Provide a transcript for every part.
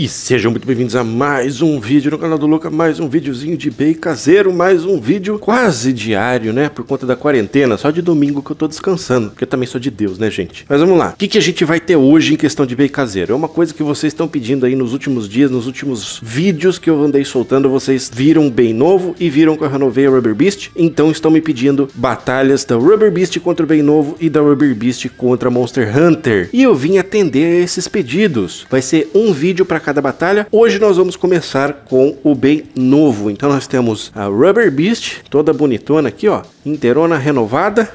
E sejam muito bem-vindos a mais um vídeo no canal do Luca, mais um videozinho de bem caseiro, mais um vídeo quase diário, né, por conta da quarentena, só de domingo que eu tô descansando, porque eu também sou de Deus, né, gente? Mas vamos lá, o que, que a gente vai ter hoje em questão de bem caseiro? É uma coisa que vocês estão pedindo aí nos últimos dias, nos últimos vídeos que eu andei soltando, vocês viram bem novo e viram que eu renovei a Rubber Beast, então estão me pedindo batalhas da Rubber Beast contra o bem novo e da Rubber Beast contra Monster Hunter. E eu vim atender a esses pedidos. Vai ser um vídeo para cada batalha. Hoje nós vamos começar com o bem novo. Então nós temos a Rubber Beast, toda bonitona aqui, ó, inteirona renovada,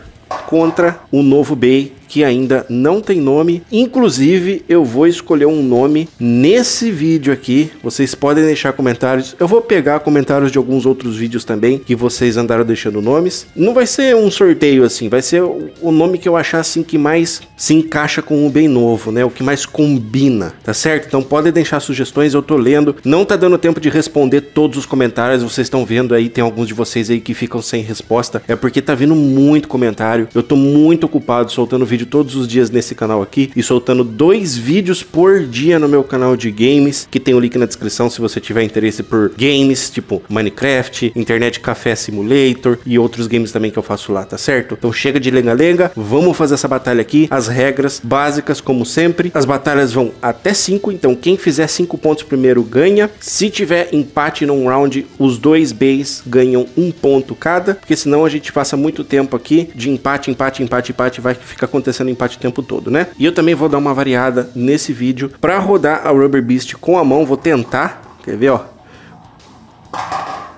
contra o novo Bay que ainda não tem nome. Inclusive, eu vou escolher um nome nesse vídeo aqui. Vocês podem deixar comentários. Eu vou pegar comentários de alguns outros vídeos também que vocês andaram deixando nomes. Não vai ser um sorteio assim, vai ser o nome que eu achar assim que mais se encaixa com o bem novo, né? O que mais combina, tá certo? Então podem deixar sugestões, eu tô lendo. Não tá dando tempo de responder todos os comentários. Vocês estão vendo aí, tem alguns de vocês aí que ficam sem resposta. É porque tá vindo muito comentário. Eu tô muito ocupado soltando vídeo vídeo todos os dias nesse canal aqui e soltando dois vídeos por dia no meu canal de games, que tem o link na descrição se você tiver interesse por games, tipo Minecraft, Internet Café Simulator e outros games também que eu faço lá, tá certo? Então chega de lenga-lenga, vamos fazer essa batalha aqui. As regras básicas, como sempre, as batalhas vão até 5, então quem fizer 5 pontos primeiro ganha. Se tiver empate num round, os dois Bs ganham um ponto cada, porque senão a gente passa muito tempo aqui de empate, empate, empate, empate, vai ficar acontecendo acontecendo empate o tempo todo, né? E eu também vou dar uma variada nesse vídeo para rodar a Rubber Beast com a mão, vou tentar, quer ver, ó?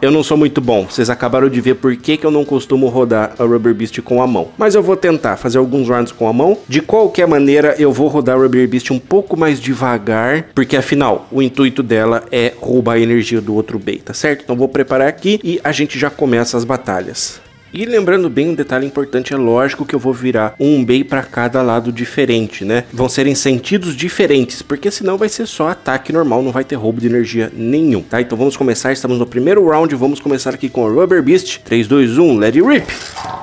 Eu não sou muito bom, vocês acabaram de ver por que, que eu não costumo rodar a Rubber Beast com a mão. Mas eu vou tentar fazer alguns rounds com a mão. De qualquer maneira, eu vou rodar a Rubber Beast um pouco mais devagar, porque afinal, o intuito dela é roubar a energia do outro bait, tá certo? Então vou preparar aqui e a gente já começa as batalhas. E lembrando bem, um detalhe importante, é lógico que eu vou virar um Bay para cada lado diferente, né? Vão ser em sentidos diferentes, porque senão vai ser só ataque normal, não vai ter roubo de energia nenhum, tá? Então vamos começar, estamos no primeiro round, vamos começar aqui com o Rubber Beast. 3, 2, 1, let it rip!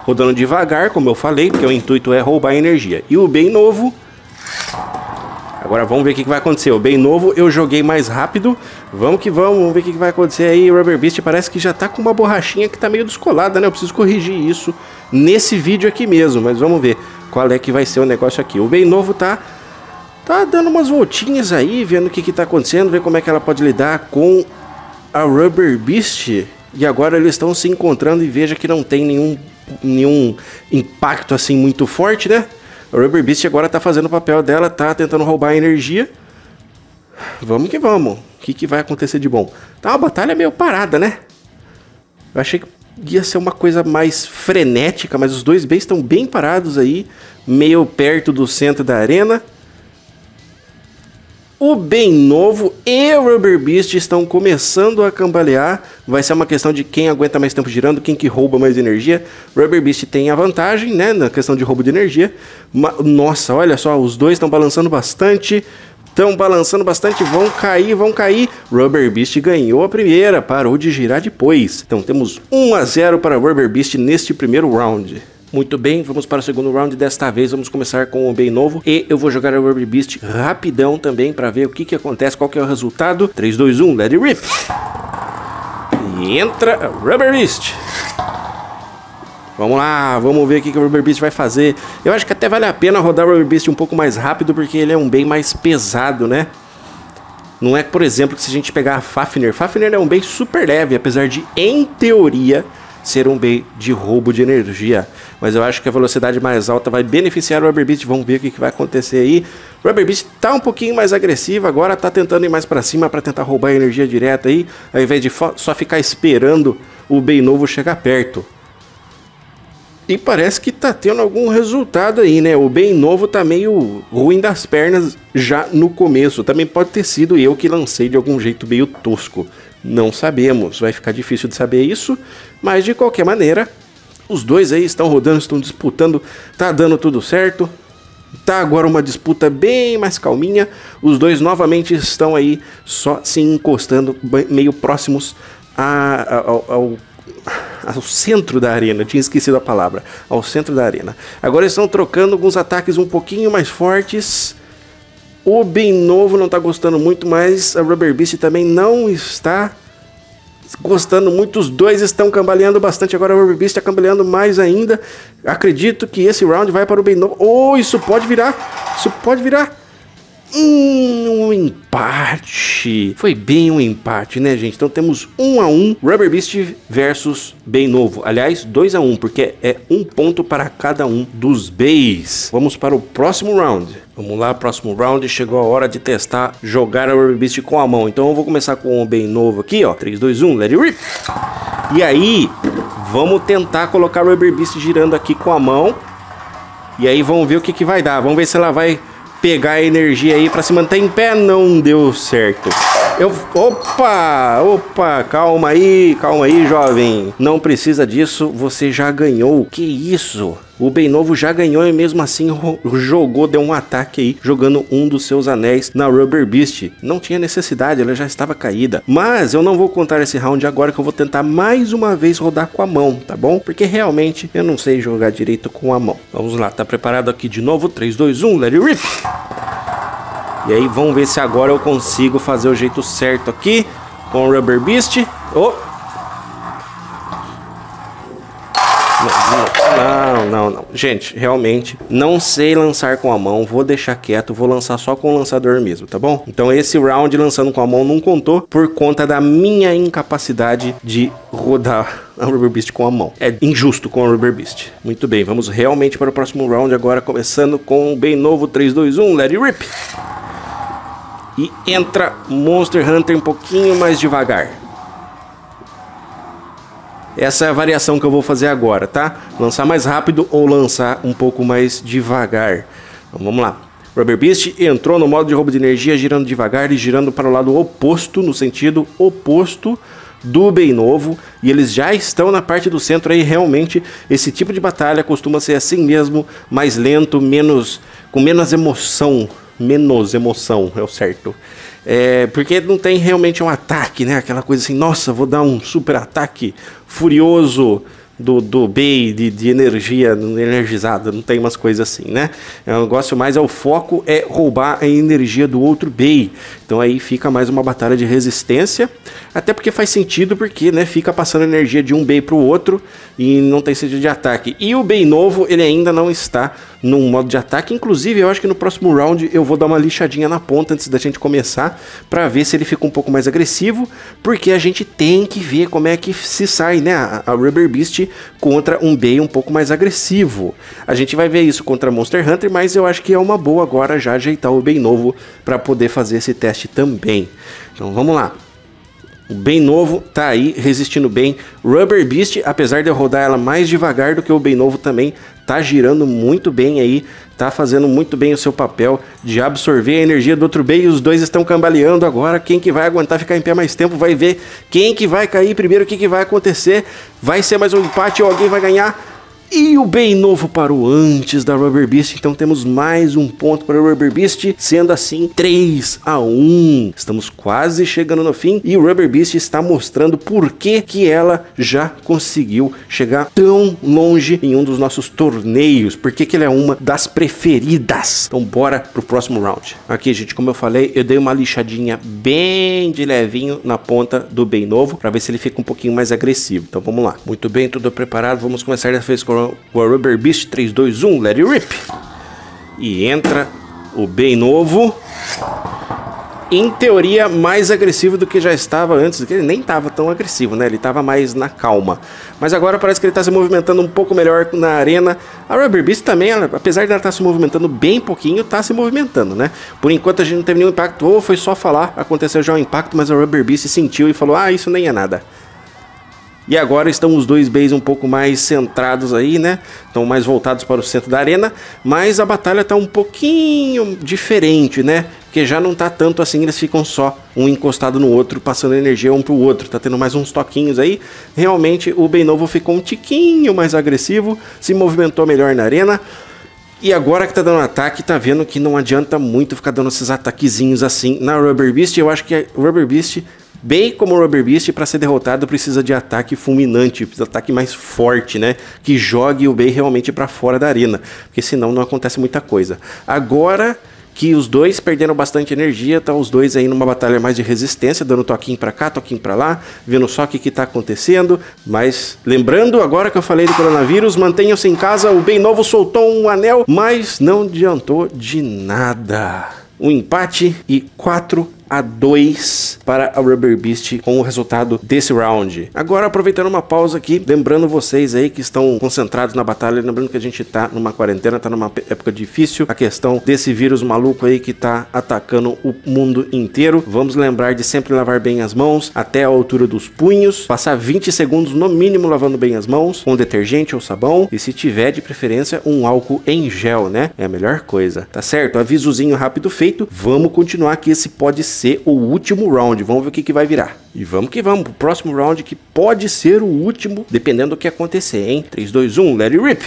Rodando devagar, como eu falei, porque o intuito é roubar energia. E o bem novo Agora vamos ver o que, vai acontecer. O bem novo eu joguei mais rápido. Vamos que vamos, vamos ver o que, vai acontecer aí. Rubber Beast parece que já tá com uma borrachinha que tá meio descolada, né? Eu preciso corrigir isso nesse vídeo aqui mesmo. Mas vamos ver qual é que vai ser o negócio aqui. O bem novo tá, tá dando umas voltinhas aí, vendo o que, que tá acontecendo, ver como é que ela pode lidar com a Rubber Beast. E agora eles estão se encontrando e veja que não tem nenhum, nenhum impacto assim muito forte, né? A Rubber Beast agora tá fazendo o papel dela, tá tentando roubar a energia. Vamos que vamos. O que, que vai acontecer de bom? Tá uma batalha meio parada, né? Eu achei que ia ser uma coisa mais frenética, mas os dois Bs estão bem parados aí, meio perto do centro da arena. O Bem Novo e o Rubber Beast estão começando a cambalear. Vai ser uma questão de quem aguenta mais tempo girando, quem que rouba mais energia. Rubber Beast tem a vantagem, né, na questão de roubo de energia. Nossa, olha só, os dois estão balançando bastante. Estão balançando bastante, vão cair, vão cair. Rubber Beast ganhou a primeira, parou de girar depois. Então temos 1 a 0 para Rubber Beast neste primeiro round. Muito bem, vamos para o segundo round. Desta vez vamos começar com o bem novo. E eu vou jogar a Rubber Beast rapidão também para ver o que, que acontece, qual que é o resultado. 3, 2, 1, let it rip! E entra a Rubber Beast. Vamos lá, vamos ver o que, que o Rubber Beast vai fazer. Eu acho que até vale a pena rodar o Rubber Beast um pouco mais rápido, porque ele é um bem mais pesado, né? Não é, por exemplo, que se a gente pegar a Fafnir. Fafnir é um bem super leve, apesar de, em teoria, ser um bem de roubo de energia. Mas eu acho que a velocidade mais alta vai beneficiar o Rubber Beast. Vamos ver o que, que vai acontecer aí. O Rubber Beast tá um pouquinho mais agressivo agora, tá tentando ir mais para cima para tentar roubar a energia direta aí, ao invés de só ficar esperando o bem novo chegar perto. E parece que tá tendo algum resultado aí, né? O bem novo tá meio ruim das pernas já no começo. Também pode ter sido eu que lancei de algum jeito meio tosco. Não sabemos, vai ficar difícil de saber isso, mas de qualquer maneira, os dois aí estão rodando, estão disputando, tá dando tudo certo. Tá agora uma disputa bem mais calminha. Os dois novamente estão aí só se encostando meio próximos a, a, ao, ao, ao centro da arena. Tinha esquecido a palavra. Ao centro da arena. Agora estão trocando alguns ataques um pouquinho mais fortes. O bem novo não tá gostando muito, mas a Rubber Beast também não está gostando muito. Os dois estão cambaleando bastante. Agora a Rubber Beast está cambaleando mais ainda. Acredito que esse round vai para o bem novo. Oh, isso pode virar. Isso pode virar. Hum, um empate. Foi bem um empate, né, gente? Então temos um a um. Rubber Beast versus Bem Novo. Aliás, 2 a 1 um, porque é um ponto para cada um dos Beis. Vamos para o próximo round. Vamos lá, próximo round. Chegou a hora de testar jogar a Rubber Beast com a mão. Então eu vou começar com o Bem Novo aqui, ó. 3, 2, 1, let it rip. E aí, vamos tentar colocar o Rubber Beast girando aqui com a mão. E aí vamos ver o que, que vai dar. Vamos ver se ela vai pegar a energia aí para se manter em pé. Não deu certo. Eu, opa, opa, calma aí, calma aí, jovem. Não precisa disso, você já ganhou. Que isso? O Bem Novo já ganhou e mesmo assim jogou, deu um ataque aí, jogando um dos seus anéis na Rubber Beast. Não tinha necessidade, ela já estava caída. Mas eu não vou contar esse round agora que eu vou tentar mais uma vez rodar com a mão, tá bom? Porque realmente eu não sei jogar direito com a mão. Vamos lá, tá preparado aqui de novo? 3, 2, 1, let it rip! E aí vamos ver se agora eu consigo fazer o jeito certo aqui com o Rubber Beast. Oh! Não, não, não. Gente, realmente não sei lançar com a mão. Vou deixar quieto, vou lançar só com o lançador mesmo, tá bom? Então esse round lançando com a mão não contou por conta da minha incapacidade de rodar a Rubber Beast com a mão. É injusto com a Rubber Beast. Muito bem, vamos realmente para o próximo round agora, começando com o bem novo 3, 2, 1, let it rip! E entra Monster Hunter um pouquinho mais devagar. Essa é a variação que eu vou fazer agora, tá? Lançar mais rápido ou lançar um pouco mais devagar. Então vamos lá. Rubber Beast entrou no modo de roubo de energia, girando devagar e girando para o lado oposto, no sentido oposto do bem novo. E eles já estão na parte do centro aí. Realmente, esse tipo de batalha costuma ser assim mesmo, mais lento, menos com menos emoção menos emoção, é o certo. É, porque não tem realmente um ataque, né? Aquela coisa assim, nossa, vou dar um super ataque furioso do, do Bay de, de energia energizada, não tem umas coisas assim, né? É um negócio mais, é o foco é roubar a energia do outro Bay. Então aí fica mais uma batalha de resistência, até porque faz sentido, porque né, fica passando energia de um Bay para o outro e não tem sentido de ataque. E o Bay novo, ele ainda não está num modo de ataque. Inclusive, eu acho que no próximo round eu vou dar uma lixadinha na ponta antes da gente começar, para ver se ele fica um pouco mais agressivo, porque a gente tem que ver como é que se sai, né, a, Rubber Beast contra um Bay um pouco mais agressivo. A gente vai ver isso contra Monster Hunter, mas eu acho que é uma boa agora já ajeitar o Bay novo para poder fazer esse teste também. Então vamos lá. O bem novo tá aí, resistindo bem. Rubber Beast, apesar de eu rodar ela mais devagar do que o bem novo também, tá girando muito bem aí, tá fazendo muito bem o seu papel de absorver a energia do outro bem e os dois estão cambaleando agora. Quem que vai aguentar ficar em pé mais tempo vai ver quem que vai cair primeiro, o que que vai acontecer. Vai ser mais um empate ou alguém vai ganhar? E o bem novo parou antes da Rubber Beast, então temos mais um ponto para o Rubber Beast, sendo assim 3 a 1. Estamos quase chegando no fim e o Rubber Beast está mostrando por que, que ela já conseguiu chegar tão longe em um dos nossos torneios, por que, ela é uma das preferidas. Então bora pro próximo round. Aqui, gente, como eu falei, eu dei uma lixadinha bem de levinho na ponta do bem novo para ver se ele fica um pouquinho mais agressivo. Então vamos lá. Muito bem, tudo preparado. Vamos começar dessa vez com o Rubber Beast 3, 2, 1, let it rip. E entra o bem novo. Em teoria, mais agressivo do que já estava antes, que ele nem estava tão agressivo, né? Ele estava mais na calma. Mas agora parece que ele está se movimentando um pouco melhor na arena. A Rubber Beast também, ela, apesar de ela estar tá se movimentando bem pouquinho, está se movimentando, né? Por enquanto a gente não teve nenhum impacto, ou foi só falar, aconteceu já um impacto, mas a Rubber Beast sentiu e falou: ah, isso nem é nada. E agora estão os dois bays um pouco mais centrados aí, né? Estão mais voltados para o centro da arena, mas a batalha está um pouquinho diferente, né? Porque já não tá tanto assim, eles ficam só um encostado no outro, passando energia um pro outro. Tá tendo mais uns toquinhos aí. Realmente o bem novo ficou um tiquinho mais agressivo, se movimentou melhor na arena. E agora que tá dando ataque, tá vendo que não adianta muito ficar dando esses ataquezinhos assim na Rubber Beast. Eu acho que a Rubber Beast Bem como o Rubber Beast, para ser derrotado, precisa de ataque fulminante, precisa de ataque mais forte, né? Que jogue o Bey realmente para fora da arena, porque senão não acontece muita coisa. Agora que os dois perderam bastante energia, tá os dois aí numa batalha mais de resistência, dando toquinho para cá, toquinho para lá, vendo só o que, que tá acontecendo. Mas lembrando, agora que eu falei do coronavírus, mantenham-se em casa. O Bem Novo soltou um anel, mas não adiantou de nada. Um empate e quatro a 2 para a Rubber Beast com o resultado desse round. Agora, aproveitando uma pausa aqui, lembrando vocês aí que estão concentrados na batalha, lembrando que a gente tá numa quarentena, tá numa época difícil, a questão desse vírus maluco aí que tá atacando o mundo inteiro. Vamos lembrar de sempre lavar bem as mãos até a altura dos punhos, passar 20 segundos no mínimo lavando bem as mãos com detergente ou sabão e se tiver de preferência um álcool em gel, né? É a melhor coisa. Tá certo? Avisozinho rápido feito. Vamos continuar que esse pode ser ser o último round. Vamos ver o que, que vai virar. E vamos que vamos pro próximo round que pode ser o último, dependendo do que acontecer, hein? 3, 2, 1, let it rip!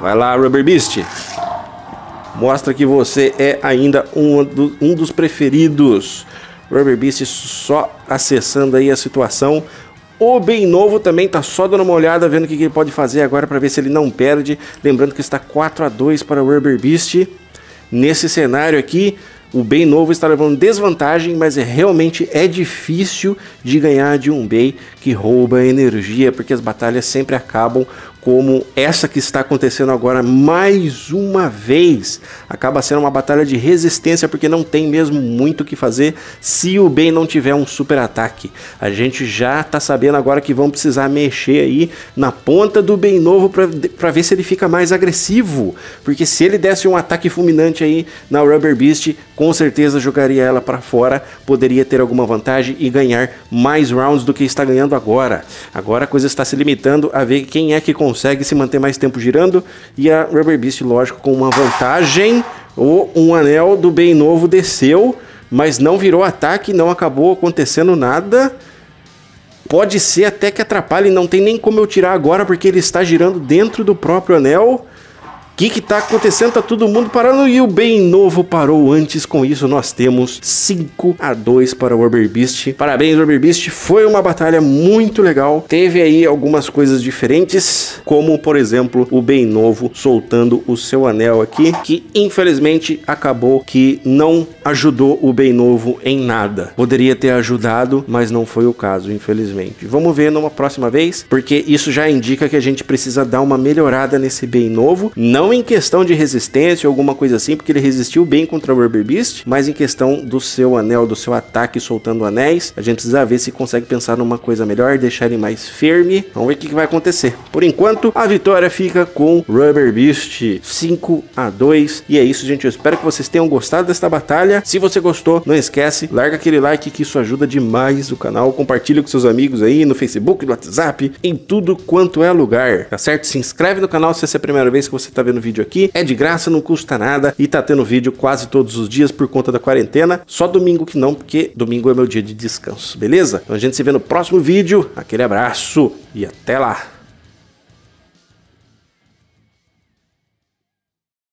Vai lá, Rubber Beast. Mostra que você é ainda um, do, um dos preferidos. Rubber Beast só acessando aí a situação. O bem novo também tá só dando uma olhada, vendo o que, ele pode fazer agora para ver se ele não perde. Lembrando que está 4 a 2 para o Rubber Beast. Nesse cenário aqui, o bem novo está levando desvantagem, mas é, realmente é difícil de ganhar de um bem que rouba energia, porque as batalhas sempre acabam como essa que está acontecendo agora mais uma vez. Acaba sendo uma batalha de resistência porque não tem mesmo muito o que fazer se o bem não tiver um super ataque. A gente já está sabendo agora que vão precisar mexer aí na ponta do bem novo para ver se ele fica mais agressivo, porque se ele desse um ataque fulminante aí na Rubber Beast, com certeza jogaria ela para fora, poderia ter alguma vantagem e ganhar mais rounds do que está ganhando agora. Agora a coisa está se limitando a ver quem é que consegue consegue se manter mais tempo girando. E a Rubber Beast, lógico, com uma vantagem. ou um anel do bem novo desceu, mas não virou ataque, não acabou acontecendo nada. Pode ser até que atrapalhe, não tem nem como eu tirar agora, porque ele está girando dentro do próprio anel que que tá acontecendo? Tá todo mundo parando e o bem novo parou antes. Com isso, nós temos 5 a 2 para o Beast. Parabéns, Beast. Foi uma batalha muito legal. Teve aí algumas coisas diferentes, como, por exemplo, o bem novo soltando o seu anel aqui, que infelizmente acabou que não ajudou o bem novo em nada. Poderia ter ajudado, mas não foi o caso, infelizmente. Vamos ver numa próxima vez, porque isso já indica que a gente precisa dar uma melhorada nesse bem novo. Não não em questão de resistência ou alguma coisa assim, porque ele resistiu bem contra o Rubber Beast, mas em questão do seu anel, do seu ataque soltando anéis. A gente precisa ver se consegue pensar numa coisa melhor, deixar ele mais firme. Vamos ver o que, que vai acontecer. Por enquanto, a vitória fica com Rubber Beast 5 a 2. E é isso, gente. Eu espero que vocês tenham gostado desta batalha. Se você gostou, não esquece, larga aquele like que isso ajuda demais o canal. Compartilha com seus amigos aí no Facebook, no WhatsApp, em tudo quanto é lugar, tá certo? Se inscreve no canal se essa é a primeira vez que você tá vendo vídeo aqui. É de graça, não custa nada e tá tendo vídeo quase todos os dias por conta da quarentena. Só domingo que não, porque domingo é meu dia de descanso, beleza? Então a gente se vê no próximo vídeo. Aquele abraço e até lá!